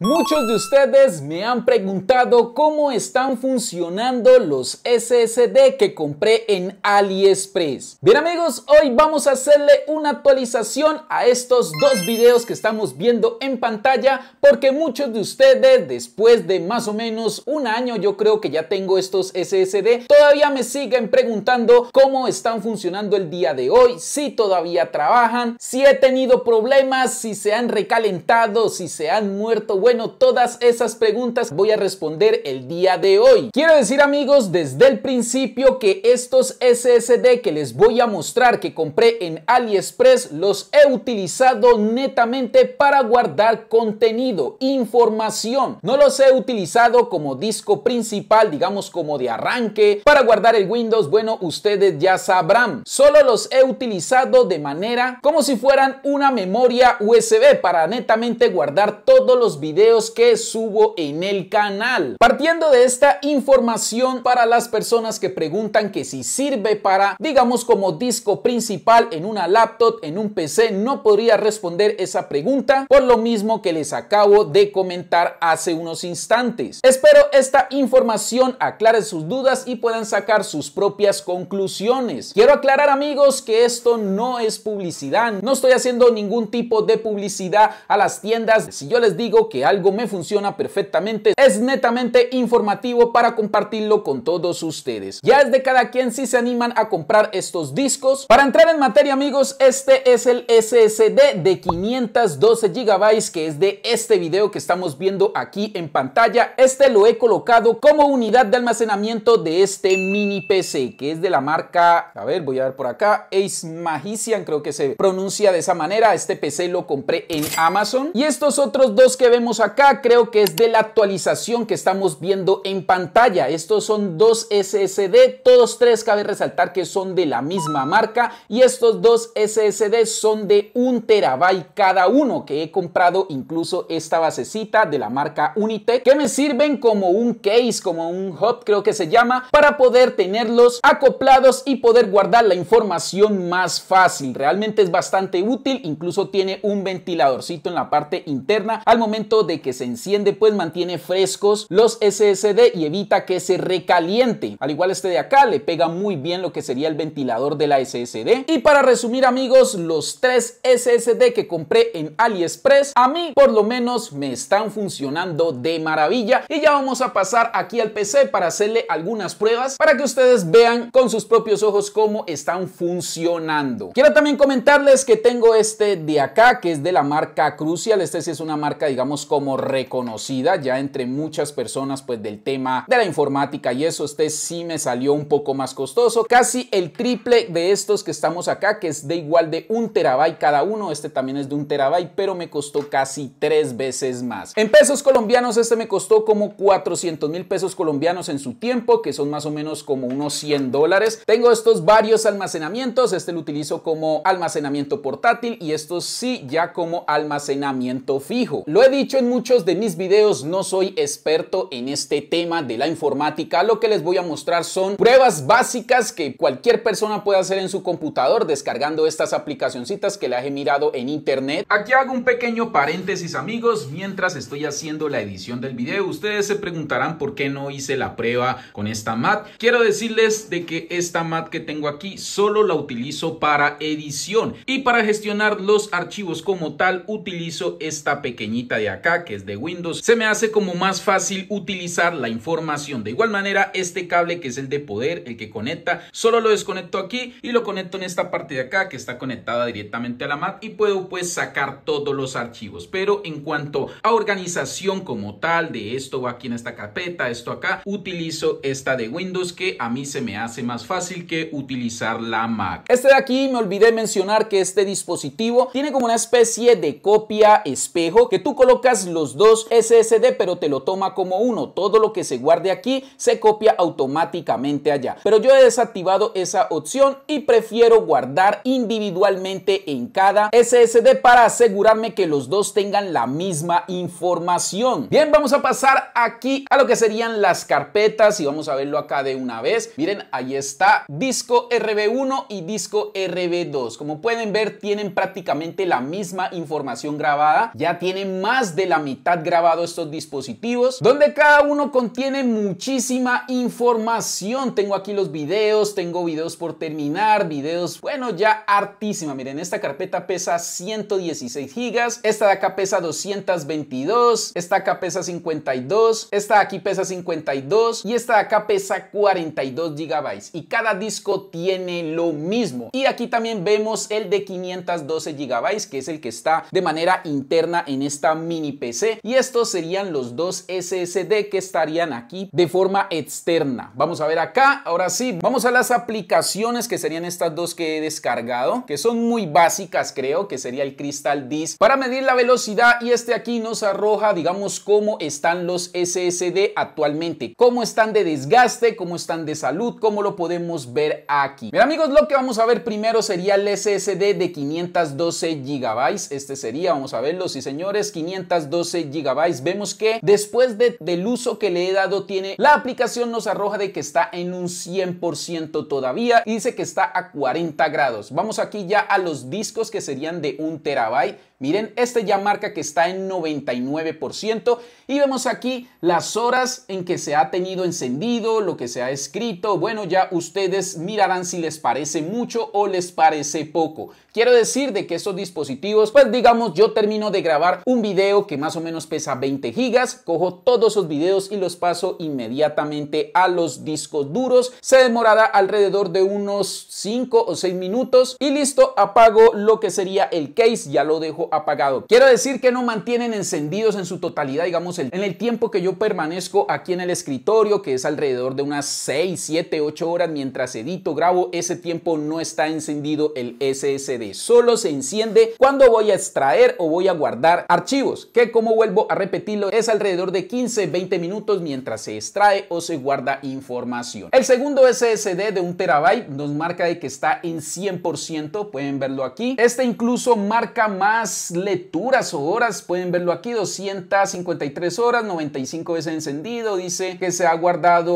Muchos de ustedes me han preguntado cómo están funcionando los SSD que compré en AliExpress. Bien amigos, hoy vamos a hacerle una actualización a estos dos videos que estamos viendo en pantalla porque muchos de ustedes después de más o menos un año yo creo que ya tengo estos SSD todavía me siguen preguntando cómo están funcionando el día de hoy, si todavía trabajan, si he tenido problemas, si se han recalentado, si se han muerto bueno, todas esas preguntas voy a responder el día de hoy. Quiero decir amigos desde el principio que estos SSD que les voy a mostrar que compré en AliExpress los he utilizado netamente para guardar contenido, información. No los he utilizado como disco principal, digamos como de arranque, para guardar el Windows. Bueno, ustedes ya sabrán. Solo los he utilizado de manera como si fueran una memoria USB para netamente guardar todos los videos que subo en el canal. Partiendo de esta información para las personas que preguntan que si sirve para, digamos, como disco principal en una laptop, en un PC, no podría responder esa pregunta por lo mismo que les acabo de comentar hace unos instantes. Espero esta información aclare sus dudas y puedan sacar sus propias conclusiones. Quiero aclarar amigos que esto no es publicidad, no estoy haciendo ningún tipo de publicidad a las tiendas. Si yo les digo que algo me funciona perfectamente. Es netamente informativo para compartirlo con todos ustedes. Ya es de cada quien si se animan a comprar estos discos. Para entrar en materia amigos, este es el SSD de 512 GB que es de este video que estamos viendo aquí en pantalla. Este lo he colocado como unidad de almacenamiento de este mini PC que es de la marca, a ver, voy a ver por acá, Ace Magician, creo que se pronuncia de esa manera. Este PC lo compré en Amazon. Y estos otros dos que vemos acá creo que es de la actualización que estamos viendo en pantalla. Estos son dos SSD, todos tres cabe resaltar que son de la misma marca y estos dos SSD son de un terabyte cada uno que he comprado incluso esta basecita de la marca Unitec que me sirven como un case, como un hub creo que se llama para poder tenerlos acoplados y poder guardar la información más fácil. Realmente es bastante útil, incluso tiene un ventiladorcito en la parte interna al momento de que se enciende pues mantiene frescos los SSD y evita que se recaliente. Al igual este de acá le pega muy bien lo que sería el ventilador de la SSD. Y para resumir amigos, los tres SSD que compré en AliExpress a mí por lo menos me están funcionando de maravilla. Y ya vamos a pasar aquí al PC para hacerle algunas pruebas para que ustedes vean con sus propios ojos cómo están funcionando. Quiero también comentarles que tengo este de acá que es de la marca Crucial. Este sí es una marca digamos como reconocida ya entre muchas personas pues del tema de la informática y eso este sí me salió un poco más costoso. Casi el triple de estos que estamos acá que es de igual de un terabyte cada uno. Este también es de un terabyte pero me costó casi tres veces más. En pesos colombianos este me costó como 400 mil pesos colombianos en su tiempo que son más o menos como unos 100 dólares. Tengo estos varios almacenamientos. Este lo utilizo como almacenamiento portátil y estos sí ya como almacenamiento fijo. Lo he dicho en muchos de mis videos, no soy experto en este tema de la informática. Lo que les voy a mostrar son pruebas básicas que cualquier persona puede hacer en su computador descargando estas aplicacioncitas que las he mirado en internet. Aquí hago un pequeño paréntesis amigos mientras estoy haciendo la edición del video. Ustedes se preguntarán por qué no hice la prueba con esta mat. Quiero decirles de que esta mat que tengo aquí solo la utilizo para edición y para gestionar los archivos como tal utilizo esta pequeñita de acá que es de Windows, se me hace como más fácil utilizar la información. De igual manera, este cable que es el de poder, el que conecta, solo lo desconecto aquí y lo conecto en esta parte de acá que está conectada directamente a la Mac y puedo pues sacar todos los archivos. Pero en cuanto a organización como tal, de esto va aquí en esta carpeta, esto acá, utilizo esta de Windows que a mí se me hace más fácil que utilizar la Mac. Este de aquí me olvidé mencionar que este dispositivo tiene como una especie de copia espejo que tú colocas los dos SSD, pero te lo toma como uno. Todo lo que se guarde aquí se copia automáticamente allá. Pero yo he desactivado esa opción y prefiero guardar individualmente en cada SSD para asegurarme que los dos tengan la misma información. Bien, vamos a pasar aquí a lo que serían las carpetas y vamos a verlo acá de una vez. Miren, ahí está disco RB1 y disco RB2. Como pueden ver, tienen prácticamente la misma información grabada. Ya tienen más de la mitad grabado estos dispositivos, donde cada uno contiene muchísima información. Tengo aquí los videos, tengo videos por terminar, videos, bueno, ya hartísima. Miren, esta carpeta pesa 116 gigas, esta de acá pesa 222, esta acá pesa 52, esta de aquí pesa 52 y esta de acá pesa 42 gigabytes y cada disco tiene lo mismo. Y aquí también vemos el de 512 gigabytes que es el que está de manera interna en esta mini Y estos serían los dos SSD que estarían aquí de forma externa. Vamos a ver acá, ahora sí, vamos a las aplicaciones que serían estas dos que he descargado, que son muy básicas creo, que sería el Crystal Disk para medir la velocidad y este aquí nos arroja digamos cómo están los SSD actualmente, cómo están de desgaste, cómo están de salud, cómo lo podemos ver aquí. Bien amigos, lo que vamos a ver primero sería el SSD de 512 GB. Este sería, vamos a verlo, sí señores, 512 GB. Vemos que después del uso que le he dado tiene, la aplicación nos arroja de que está en un 100% todavía y dice que está a 40 grados. Vamos aquí ya a los discos que serían de un terabyte. Miren, este ya marca que está en 99% y vemos aquí las horas en que se ha tenido encendido, lo que se ha escrito. Bueno, ya ustedes mirarán si les parece mucho o les parece poco. Quiero decir de que estos dispositivos, pues digamos, yo termino de grabar un video que más o menos pesa 20 gigas, cojo todos esos videos y los paso inmediatamente a los discos duros. Se demorará alrededor de unos 5 o 6 minutos y listo, apago lo que sería el case, ya lo dejo apagado. Quiero decir que no mantienen encendidos en su totalidad, digamos, en el tiempo que yo permanezco aquí en el escritorio, que es alrededor de unas 6, 7, 8 horas mientras edito, grabo, ese tiempo no está encendido el SSD. Solo se enciende cuando voy a extraer o voy a guardar archivos, que como vuelvo a repetirlo, es alrededor de 15, 20 minutos mientras se extrae o se guarda información. El segundo SSD de un terabyte nos marca de que está en 100%, pueden verlo aquí. Este incluso marca más lecturas o horas, pueden verlo aquí, 253 horas, 95 veces encendido, dice que se ha guardado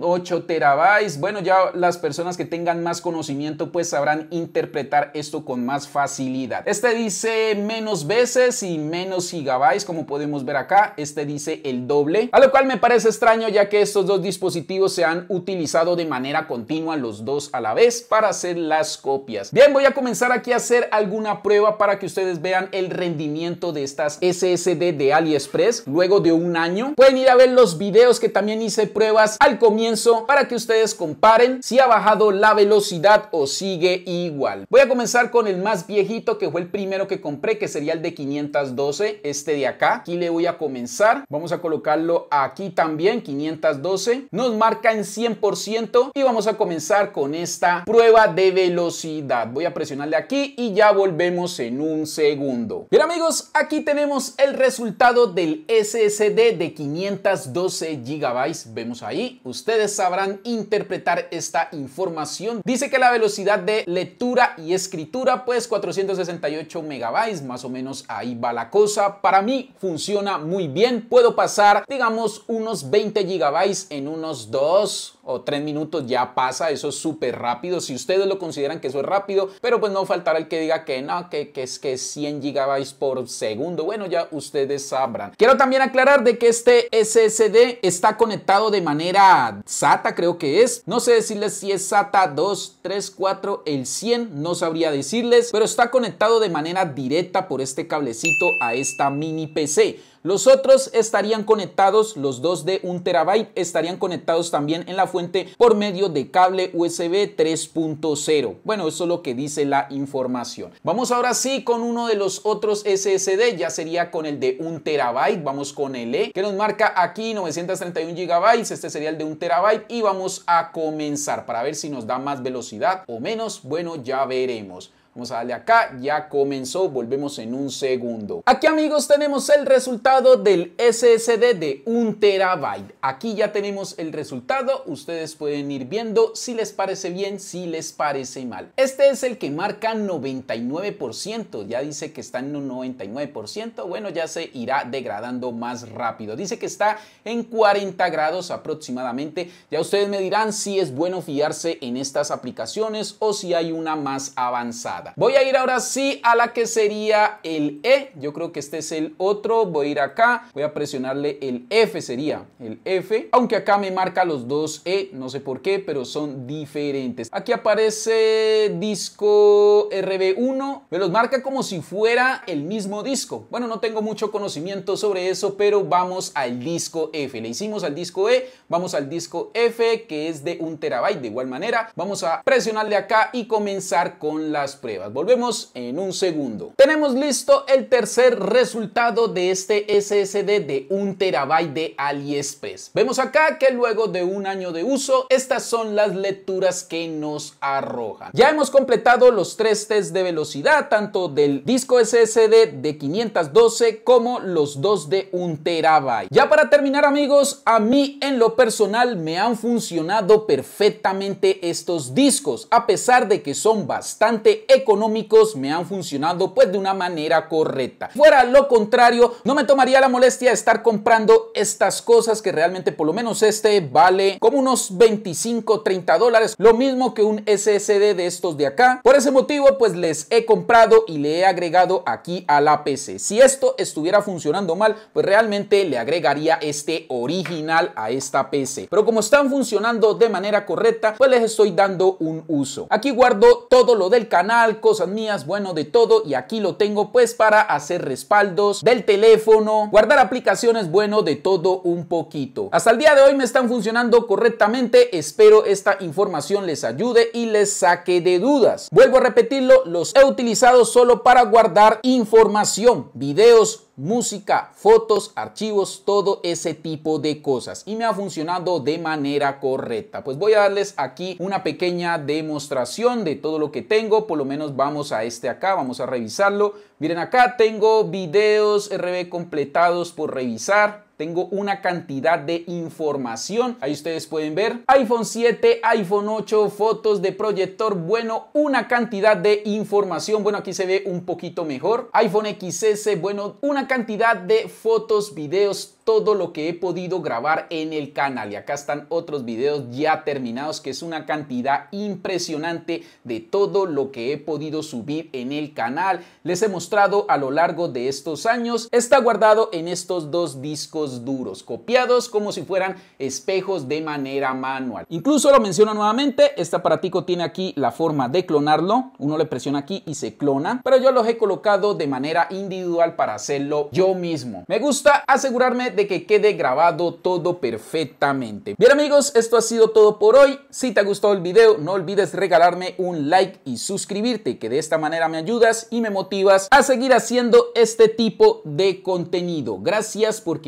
8 terabytes. Bueno, ya las personas que tengan más conocimiento pues sabrán interpretar esto con más facilidad. Este dice menos veces y menos gigabytes, como podemos ver acá. Este dice el doble, a lo cual me parece extraño ya que estos dos dispositivos se han utilizado de manera continua los dos a la vez para hacer las copias. Bien, voy a comenzar aquí a hacer alguna prueba para que ustedes vean el rendimiento de estas SSD de AliExpress luego de un año. Pueden ir a ver los videos que también hice pruebas al comienzo para que ustedes comparen si ha bajado la velocidad o sigue igual. Voy a comenzar con el más viejito que fue el primero que compré que sería el de 512, este de acá. Aquí le voy a comenzar. Vamos a colocarlo aquí también, 512. Nos marca en 100% y vamos a comenzar con esta prueba de velocidad. Voy a presionarle aquí y ya volvemos en un segundo. Bien amigos, aquí tenemos el resultado del SSD de 512 GB. Vemos ahí, ustedes sabrán interpretar esta información. Dice que la velocidad de lectura y escritura pues 468 megabytes, más o menos ahí va la cosa. Para mí funciona muy bien. Puedo pasar, digamos, unos 20 gigabytes en unos 2 o 3 minutos ya pasa, eso es súper rápido. Si ustedes lo consideran que eso es rápido, pero pues no faltará el que diga que no, que, que es que 100 gigabytes por segundo. Bueno, ya ustedes sabrán. Quiero también aclarar de que este SSD está conectado de manera SATA, creo que es. No sé decirles si es SATA 2, 3, 4, el 100, no sabría decirles, pero está conectado de manera directa por este cablecito a esta mini PC. Los otros estarían conectados, los dos de un terabyte estarían conectados también en la fuente por medio de cable USB 3.0. Bueno, eso es lo que dice la información. Vamos ahora sí con uno de los otros SSD, ya sería con el de un terabyte. Vamos con el E, que nos marca aquí 931 gigabytes. Este sería el de un terabyte y vamos a comenzar para ver si nos da más velocidad o menos. Bueno, ya veremos. Vamos a darle acá, ya comenzó, volvemos en un segundo. Aquí amigos tenemos el resultado del SSD de un terabyte. Aquí ya tenemos el resultado, ustedes pueden ir viendo si les parece bien, si les parece mal. Este es el que marca 99%, ya dice que está en un 99%, bueno ya se irá degradando más rápido. Dice que está en 40 grados aproximadamente, ya ustedes me dirán si es bueno fiarse en estas aplicaciones o si hay una más avanzada. Voy a ir ahora sí a la que sería el E. Yo creo que este es el otro. Voy a ir acá. Voy a presionarle el F sería el F. Aunque acá me marca los dos E. No sé por qué, pero son diferentes. Aquí aparece disco RB1. Me los marca como si fuera el mismo disco. Bueno, no tengo mucho conocimiento sobre eso, pero vamos al disco F. Le hicimos al disco E. Vamos al disco F que es de un terabyte. De igual manera, vamos a presionarle acá y comenzar con las pruebas. Volvemos en un segundo. Tenemos listo el tercer resultado de este SSD de un terabyte de AliExpress. Vemos acá que luego de un año de uso, estas son las lecturas que nos arrojan. Ya hemos completado los tres tests de velocidad, tanto del disco SSD de 512 como los dos de un terabyte. Ya para terminar amigos, a mí en lo personal me han funcionado perfectamente estos discos, a pesar de que son bastante económicos, me han funcionado pues de una manera correcta. Fuera lo contrario, no me tomaría la molestia de estar comprando estas cosas que realmente por lo menos este vale como unos 25, 30 dólares, lo mismo que un SSD de estos de acá. Por ese motivo pues les he comprado y le he agregado aquí a la PC. Si esto estuviera funcionando mal, pues realmente le agregaría este original a esta PC. Pero como están funcionando de manera correcta, pues les estoy dando un uso. Aquí guardo todo lo del canal, cosas mías, bueno, de todo y aquí lo tengo pues para hacer respaldos del teléfono, guardar aplicaciones, bueno, de todo un poquito. Hasta el día de hoy me están funcionando correctamente, espero esta información les ayude y les saque de dudas. Vuelvo a repetirlo, los he utilizado solo para guardar información, videos, música, fotos, archivos, todo ese tipo de cosas y me ha funcionado de manera correcta. Pues voy a darles aquí una pequeña demostración de todo lo que tengo, por lo menos vamos a este acá, vamos a revisarlo. Miren acá tengo videos RB completados por revisar, tengo una cantidad de información. Ahí ustedes pueden ver iPhone 7, iPhone 8, fotos de proyector. Bueno, una cantidad de información. Bueno, aquí se ve un poquito mejor. iPhone XS, bueno, una cantidad de fotos, videos, todo lo que he podido grabar en el canal. Y acá están otros videos ya terminados, que es una cantidad impresionante de todo lo que he podido subir en el canal. Les he mostrado a lo largo de estos años. Está guardado en estos dos discos duros, copiados como si fueran espejos de manera manual. Incluso lo menciono nuevamente, este aparatico tiene aquí la forma de clonarlo. Uno le presiona aquí y se clona, pero yo los he colocado de manera individual para hacerlo yo mismo. Me gusta asegurarme de que quede grabado todo perfectamente. Bien amigos, esto ha sido todo por hoy. Si te ha gustado el video, no olvides regalarme un like y suscribirte, que de esta manera me ayudas y me motivas a seguir haciendo este tipo de contenido. Gracias por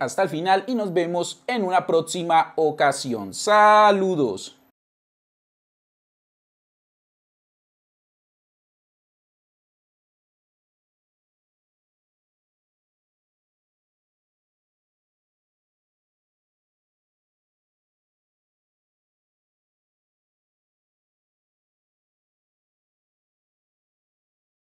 hasta el final y nos vemos en una próxima ocasión. Saludos.